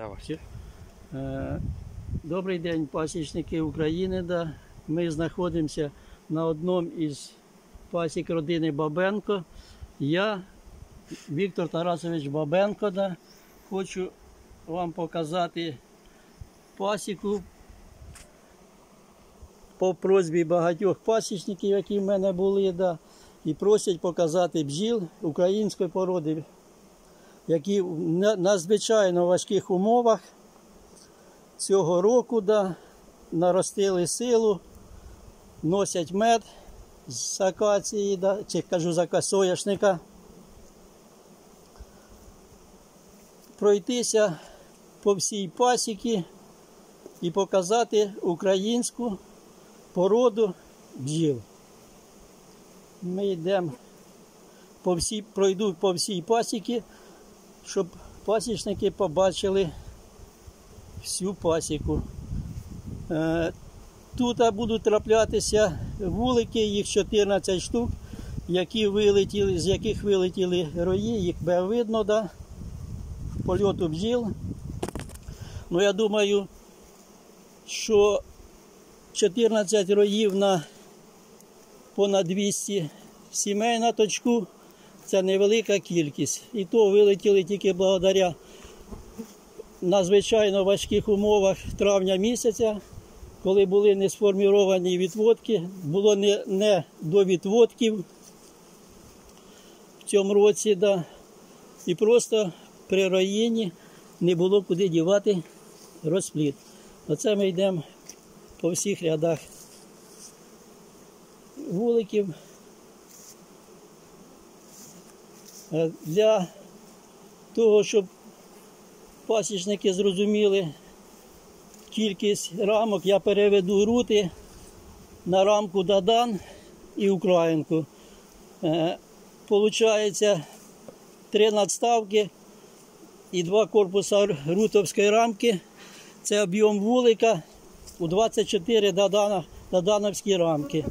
Давай. Е, Добрий день, пасічники України. Ми знаходимося на одному із пасік родини Бабенко. Я, Віктор Тарасович Бабенко, хочу вам показати пасіку по просьбі багатьох пасічників, які в мене були, і просять показати бджіл української породи, які в надзвичайно важких умовах цього року да, наростили силу, носять мед з акації, да, чи кажу з соняшника. Пройтися по всій пасіки і показати українську породу бджіл. Ми йдемо по всій, пройду по всій пасіки, щоб пасічники побачили всю пасіку. Е, Тут будуть траплятися вулики, їх 14 штук, які вилетіли, з яких вилетіли рої, їх буде видно, да? польоту бджіл. Ну, я думаю, що 14 роїв на понад 200 сімей на точку це невелика кількість. І то вилетіли тільки благодаря надзвичайно важких умовах травня місяця, коли були не сформіровані відводки, було не, не до відводків в цьому році, да, і просто при роїні не було куди дівати розплід. Оце ми йдемо по всіх рядах вуликів. Е, Для того, щоб пасічники зрозуміли кількість рамок, я переведу рути на рамку Дадан і Українку. Е, Получається три надставки і два корпуса рутовської рамки. Це об'єм вулика у 24 Дадана, дадановські рамки.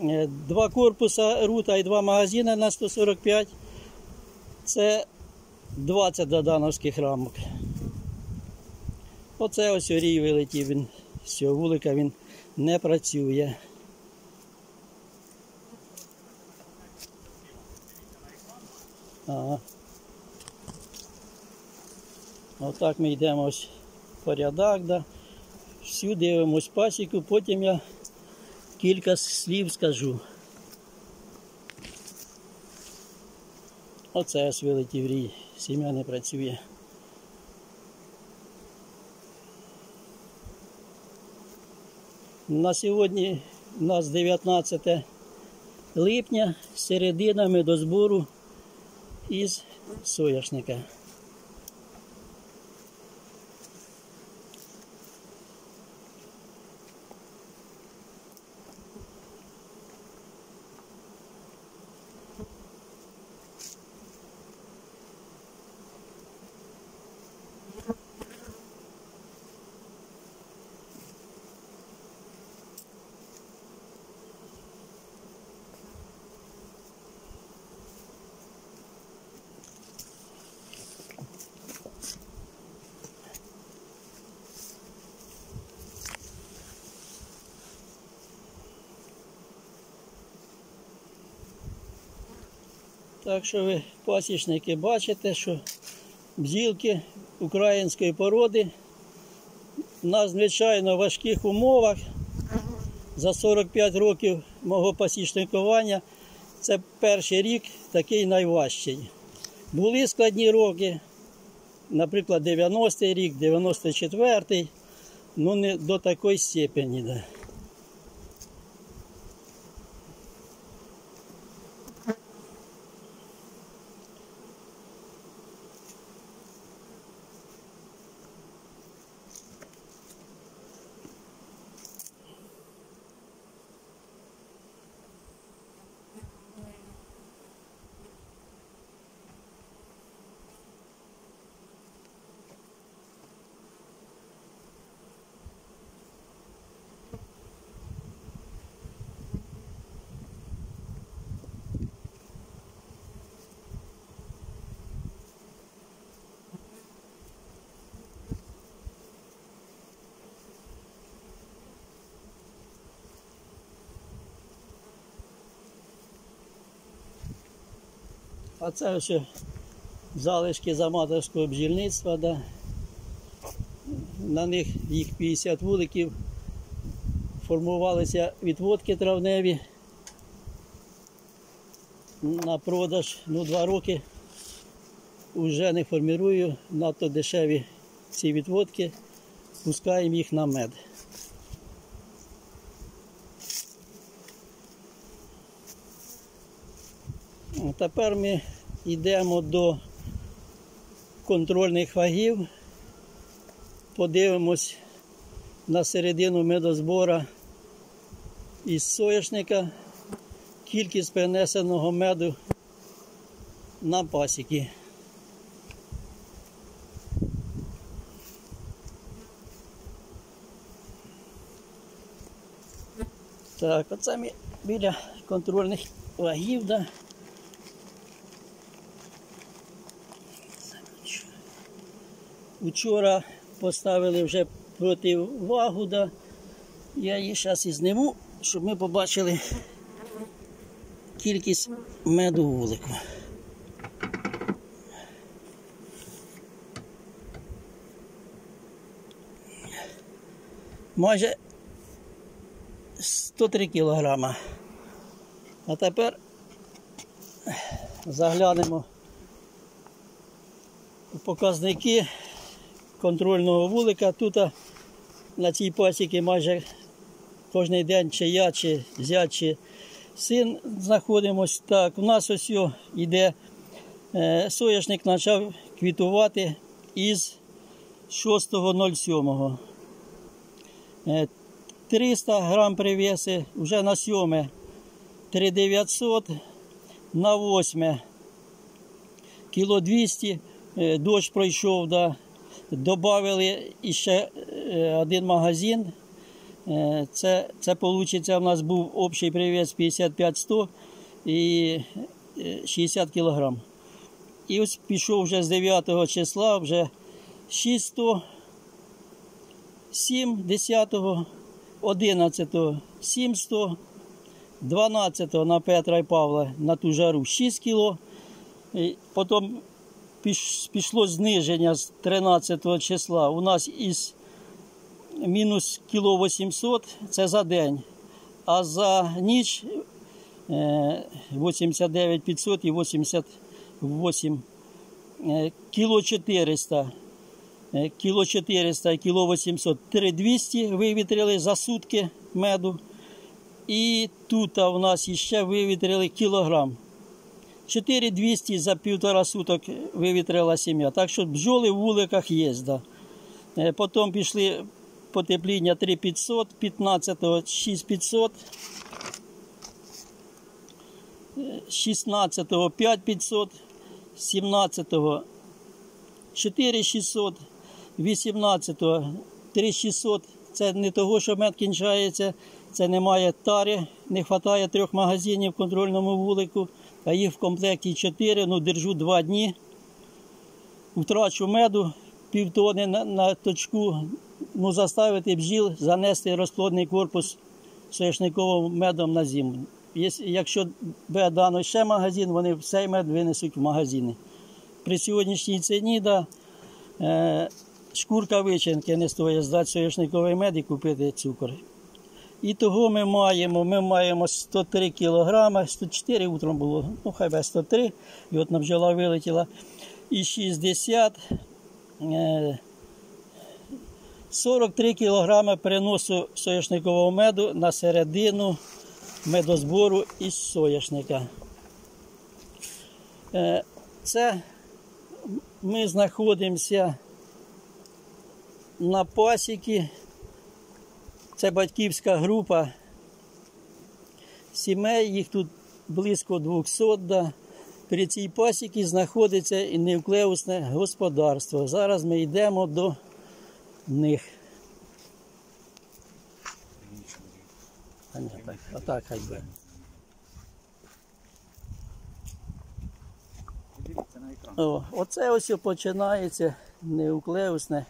Е, Два корпуса рута і два магазини на 145. Це 20 додановських рамок. Оце ось орій вилетів він з цього вулика він не працює. Ага. Отак ми йдемо ось по рядах, да. всю дивимось пасіку, потім я кілька слів скажу. Оце ось вилетів рій, сім'я не працює. На сьогодні у нас 19 липня, середина ми до збору із соняшника. Так що ви, пасічники, бачите, що бджілки української породи в надзвичайно важких умовах за 45 років мого пасічникування це перший рік такий найважчий. Були складні роки, наприклад, 90-й рік, 94-й, ну не до такої степені. А це ось залишки заматорського бджільництва. Да. На них їх 50 вуликів. Формувалися відводки травневі на продаж. Ну, два роки вже не формірую, надто дешеві ці відводки, пускаємо їх на мед. Тепер ми йдемо до контрольних вагів, подивимось на середину медозбора із соняшника, кількість принесеного меду на пасіки. Так, оце ми біля контрольних вагів. Да. Учора поставили вже противагу, да. я її зараз і зніму, щоб ми побачили кількість меду вулику. Майже 103 кілограма. А тепер заглянемо у показники контрольного вулика. Тут на цій пасіки майже кожен день чи я, чи зять, чи син знаходимось. Так, у нас ось йде е, соняшник почав квітувати із 6.07. 300 грам привеси вже на 7 3900, на 8 кіло 200, е, дощ пройшов, да. Добавили ще е, один магазин. Е, Це, це вийде, у нас був общий привес 55-100 і 60 кілограм. І ось пішов вже з 9 числа, вже 600, 7 10 11 700, 12 на Петра і Павла на ту жару 6 кг. Потім пішло зниження з 13 числа. У нас із мінус кіло 800 це за день. А за ніч 89 500 і 88 кіло 400. Кіло 400 і кіло 800, 3200 вивітрили за сутки меду. І тут у нас ще вивітрили кілограм. 4200 за півтора суток вивітрила сім'я. Так що бджоли в вуликах є. Да. Потім пішли потепління 3500, 15 6500, 16 5500, 17 4600. 18-го 3600 це не того, що мед кінчається, це немає тари, не вистачає трьох магазинів в контрольному вулику, а їх в комплекті 4, ну держу 2 дні. Втрачу меду півтони на, на точку, ну заставити бджіл занести розплодний корпус соняшниковим медом на зиму. Якщо буде дано ще магазин, вони всей мед винесуть в магазини. При сьогоднішній ціні да, е, шкурка вичинки не стоїть здати соняшниковий мед і купити цукор. І того ми маємо ми маємо 103 кг, 104 утром було, ну хай би 103, і от на бджола вилетіла. І 60, 43 кг переносу соняшникового меду на середину медозбору із соняшника. Е, це ми знаходимося на пасіки. Це батьківська група сімей, їх тут близько 200. Да. При цій пасіці знаходиться і невклеусне господарство. Зараз ми йдемо до них. А ні, так, а так хай би. О, оце ось починається неуклеусне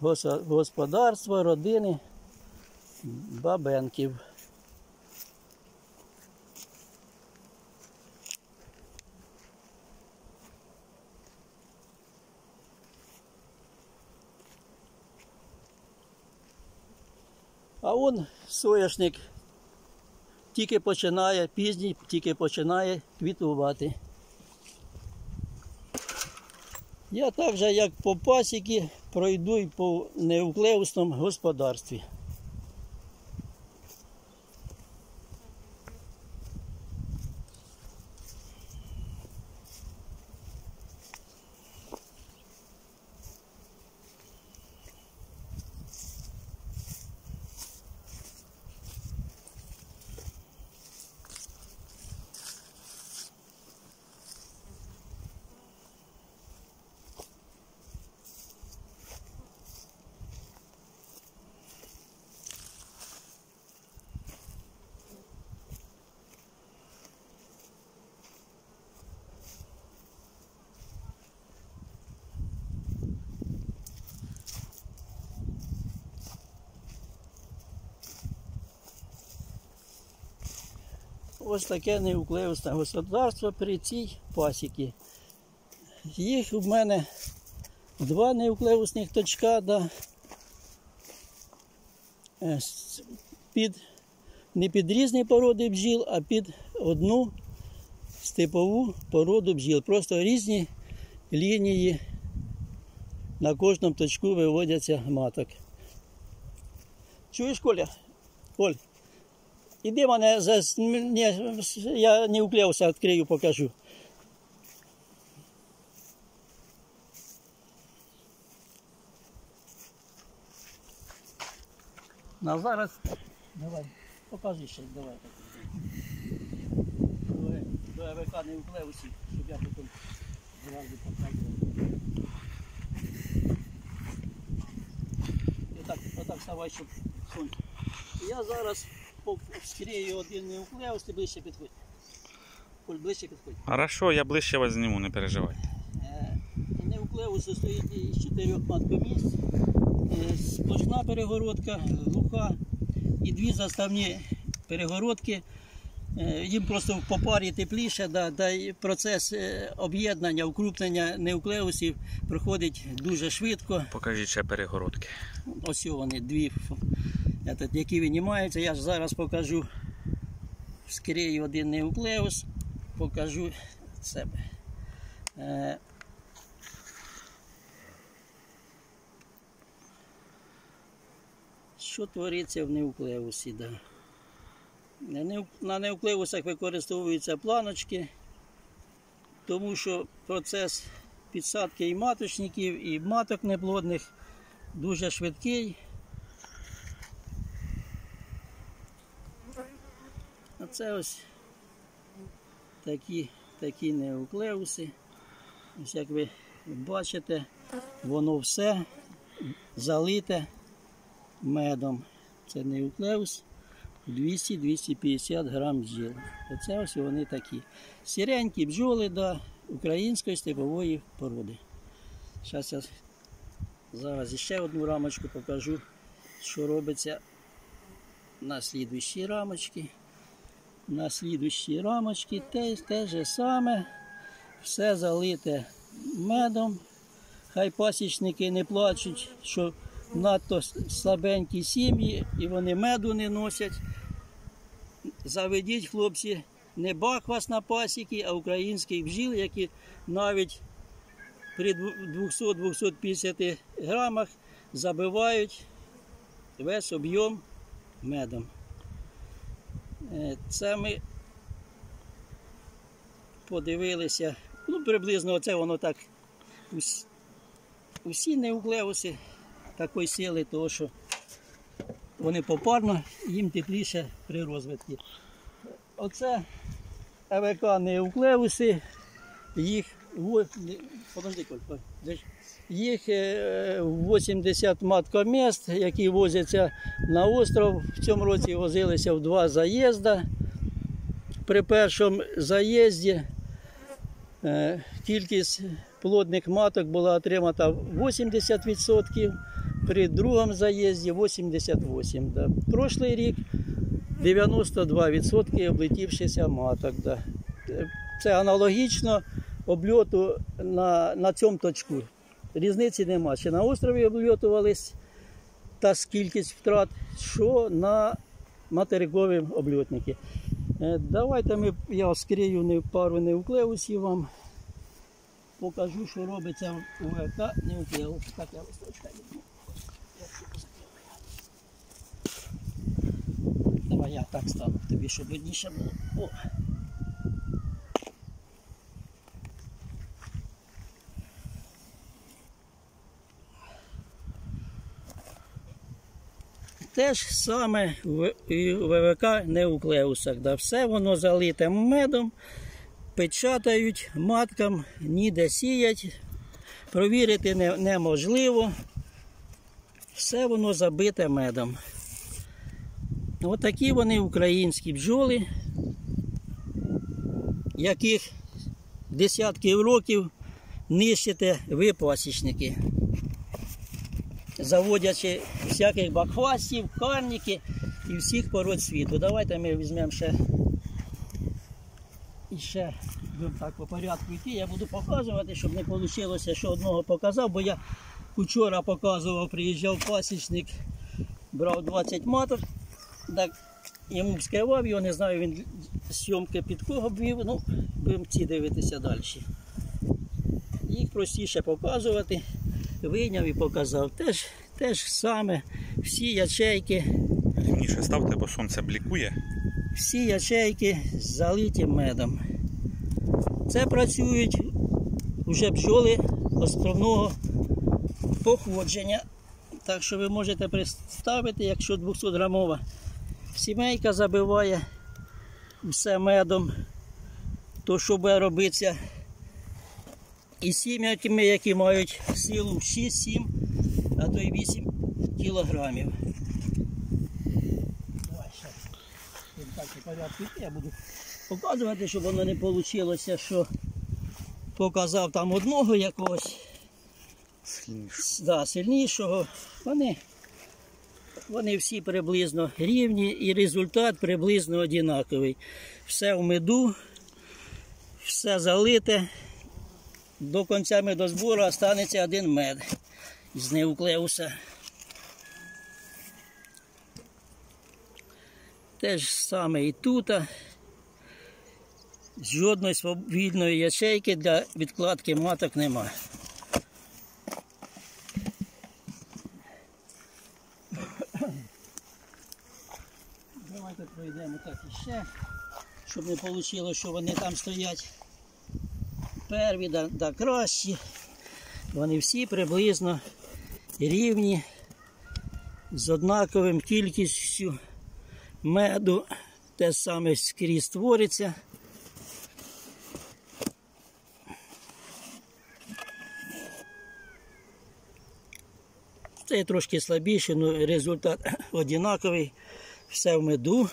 господарство родини бабенків. А он соняшник тільки починає, пізній тільки починає квітувати. Я так же, як по пасіки, пройду і по невклеусному господарстві. Ось таке неуклеусне господарство при цій пасіки. Їх у мене два неуклеусних точка, да, Е, під, не під різні породи бджіл, а під одну степову породу бджіл. Просто різні лінії на кожному точку виводяться маток. Чуєш, Коля? Коль, Іди мене не, я не уклеився, відкрию, покажу. На зараз. Давай, покажи ще, давай. Давай, До АВК не уклеився, щоб я потім зразу показував. І так, отак ставай, щоб сонце. Я зараз скрію один неуклеус, ти ближче підходь. Коль, ближче підходь. Хорошо, я ближче вас зніму, не переживай. Е, Неуклеус состоїть із чотирьох маткомісць, е, сплошна перегородка, глуха і дві заставні перегородки. Е, Їм просто по парі тепліше, да, да, і процес е, об'єднання, укрупнення неуклеусів проходить дуже швидко. Покажіть ще перегородки. Ось вони дві, этот, які винімаються. Я ж зараз покажу, скрию один неуклеус, покажу себе. Е, Що твориться в неуклеусі? На неуклеусах використовуються планочки, тому що процес підсадки і маточників, і маток неплодних дуже швидкий. А це ось такі, такі неуклеуси. Ось як ви бачите, воно все залите медом. Це неуклеус 200-250 грам бджіл. Оце ось вони такі. Сіренькі бджоли да, української степової породи. Зараз я Зараз ще одну рамочку покажу, що робиться на слідущій рамочці. На слідущій рамочці те, те же саме, все залите медом. Хай пасічники не плачуть, що надто слабенькі сім'ї і вони меду не носять. Заведіть, хлопці, не баквас на пасіки, а українських бджіл, які навіть при 200-250 грамах забивають весь об'єм медом. Е, Це ми подивилися, ну приблизно оце воно так. ус- Усі неуклеуси такої сили, того що вони попарно, їм тепліше при розвитку. Оце АВК неуклеуси, їх подожди, їх е, 80 маткоміст, які возяться на остров. В цьому році возилися в два заїзди. При першому заїзді е, кількість плодних маток була отримана 80%, при другому заїзді 88%. Да. Прошлий рік 92% облетівшися маток. Да. Це аналогічно обльоту на, на цьому точку. Різниці нема. Чи на острові обльотувались та кількість втрат, що на материкові обльотники. Е, Давайте ми, я скрию не пару неуклеусів вам. Покажу, що робиться у ВК неуклеус. Так я листочка. Давай я так стану, тобі щоб видніше було. О. Те ж саме в ВВК неуклеусах. Да, все воно залите медом, печатають маткам, ніде сіять, провірити не, неможливо. Все воно забите медом. Отакі вони українські бджоли, яких десятків років нищите ви пасічники заводячи всяких бакфастів, карніки і всіх пород світу. Давайте ми візьмемо ще і ще будемо так по порядку йти. Я буду показувати, щоб не вийшло, що одного показав, бо я вчора показував, приїжджав пасічник, брав 20 маток, так йому скривав його, не знаю, він зйомки під кого бів, ну, будемо ці дивитися далі. Їх простіше показувати вийняв і показав. Теж, теж саме, всі ячейки, Рівніше ставте, бо сонце блікує. всі ячейки залиті медом. Це працюють вже бджоли островного походження. Так що ви можете представити, якщо 200 грамова сімейка забиває все медом, то що буде робитися і сім'ями, які мають силу 6-7, а то й 8 кілограмів. Давай ще. Так по порядку йти. Я буду показувати, щоб воно не вийшло, що показав там одного якогось Сильніше. да, сильнішого. Вони, вони всі приблизно рівні і результат приблизно однаковий. Все в меду, все залите. До кінця медозбору останеться один мед з неуклеуса. Те ж саме і тут. Жодної свобідної ячейки для відкладки маток немає. Давайте пройдемо так іще, щоб не вийшло, що вони там стоять перві да, да кращі. Вони всі приблизно рівні з однаковим кількістю меду. Те саме скрізь твориться. Це трошки слабіше, але результат однаковий. Все в меду.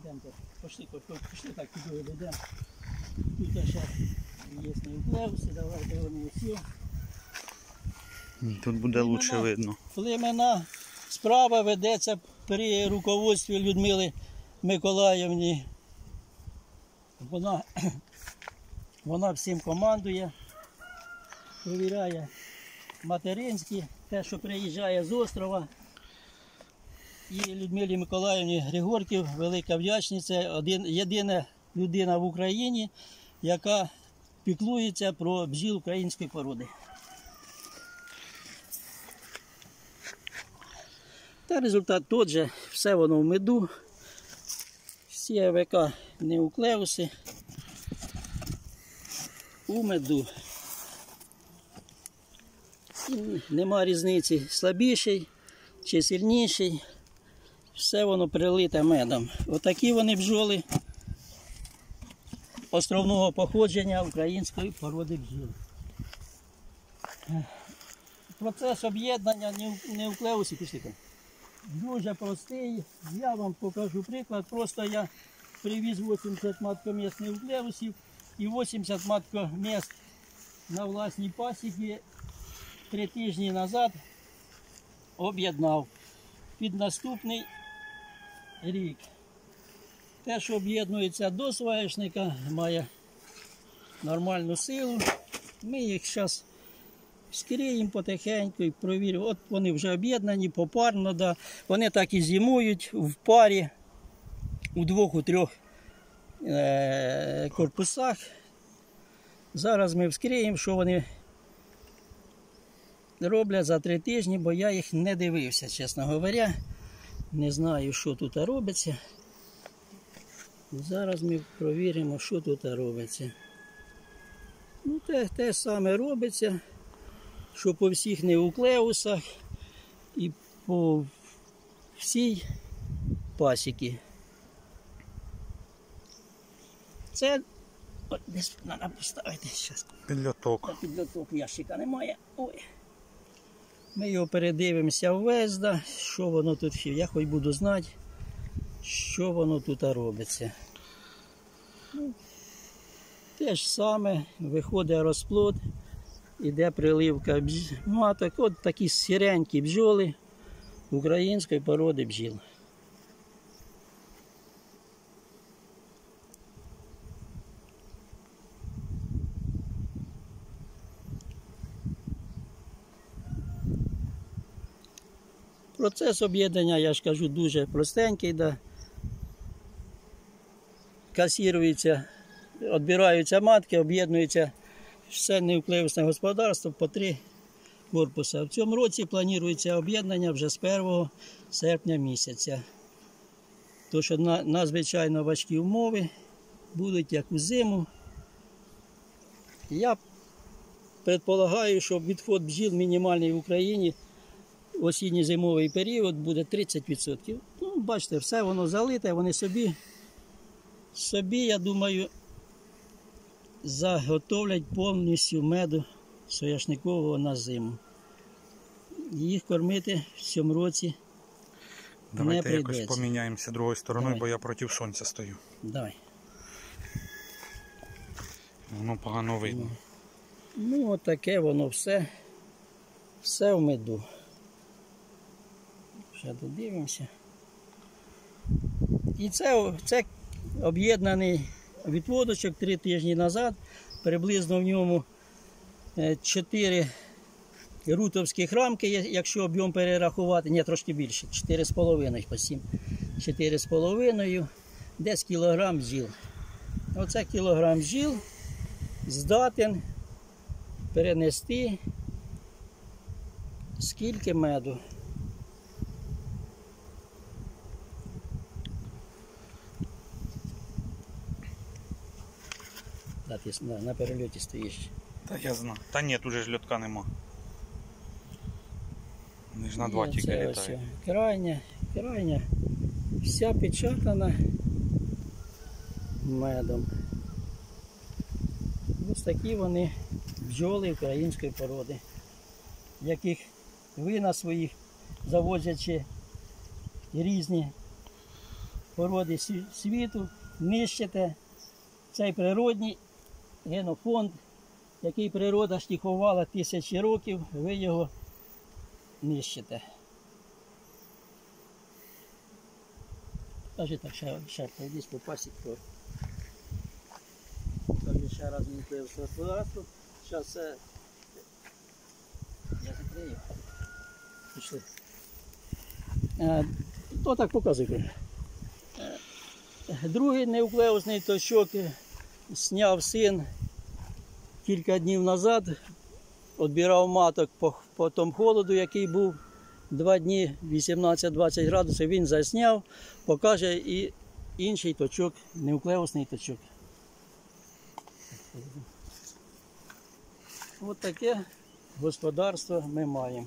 Йдемо, пошли, пошли, пошли так піду йдемо. Тут ще є неуклеуси, давайте вони всі. Тут буде лучше видно. Племена справа ведеться при руководстві Людмили Миколаївні. Вона, вона всім командує, перевіряє материнські, те, що приїжджає з острова. І Людмилі Миколаївні Григорків велика вдячність. Один, єдина людина в Україні, яка піклується про бджіл української породи. Та результат тот же, все воно в меду, всі АВК неуклеуси у меду. І нема різниці слабіший чи сильніший. Все воно прилите медом. Отакі вони бджоли островного походження української породи бджіл. Процес об'єднання неу- неуклеусів пішли. Дуже простий. Я вам покажу приклад. Просто я привіз 80 маткоміст неуклеусів і 80 маткоміст на власній пасіки три тижні назад об'єднав під наступний рік. Те, що об'єднується до сваєшника, має нормальну силу Ми їх зараз скриємо потихеньку і провіримо. От вони вже об'єднані попарно, да. вони так і зимують в парі у двох, у трьох е- корпусах. Зараз ми вскриємо, що вони роблять за три тижні, бо я їх не дивився, чесно говоря. Не знаю, що тут робиться. Зараз ми провіримо, що тут робиться. Ну, те, те саме робиться, що по всіх неуклеусах і по всій пасіки. Це от десь треба поставити зараз. Підльоток. Підльоток ящика немає. Ой. Ми його передивимося ввесь, да, що воно тут. Я хоч буду знати, що воно тут робиться. Ну, те ж саме, виходить розплод, іде приливка бж... маток. От такі сіренькі бджоли української породи бджіл. Процес об'єднання, я ж кажу, дуже простенький. Да. Касірується, відбираються матки, об'єднується все неуклеусне господарство по три корпуси. В цьому році планується об'єднання вже з 1 серпня місяця. То, що на, надзвичайно важкі умови будуть як у зиму. Я предполагаю, що відход бджіл мінімальний в Україні осінньо зимовий період буде 30%. Ну, бачите, все воно залите, вони собі, собі, я думаю, заготовлять повністю меду сояшникового на зиму. Їх кормити в цьому році. Давайте Не якось прийдеться. поміняємося другою стороною, Давай. бо я проти сонця стою. Давай. Воно погано видно. Ну, от таке воно все. Все в меду. Ще додивимося. І це, це об'єднаний відводочок три тижні назад. Приблизно в ньому 4 рутовських рамки, якщо об'єм перерахувати, ні, трошки більше, 4,5 по 7. 4,5, десь кілограм бджіл. Оце кілограм бджіл здатен перенести скільки меду. Да, ти на, на перельоті стоїш. Та я знаю. Та ні, тут же ж льотка нема. Вони ж на два тільки літають. Крайня, крайня, вся печатана медом. Ось такі вони бджоли української породи, яких ви на своїх завозячи різні породи світу, нищите цей природній генофонд, який природа штіхувала тисячі років, ви його нищите. Каже так, ще, ще пройдись по пасіку. Каже, ще раз не пив господарство. Зараз е, я закрию. Пішли. Е, то так показує. Е, Другий неуклеусний точок зняв син кілька днів назад. Відбирав маток по, по тому холоду, який був два дні 18-20 градусів. Він засняв, покаже і інший точок, неуклеусний точок. Ось таке господарство ми маємо.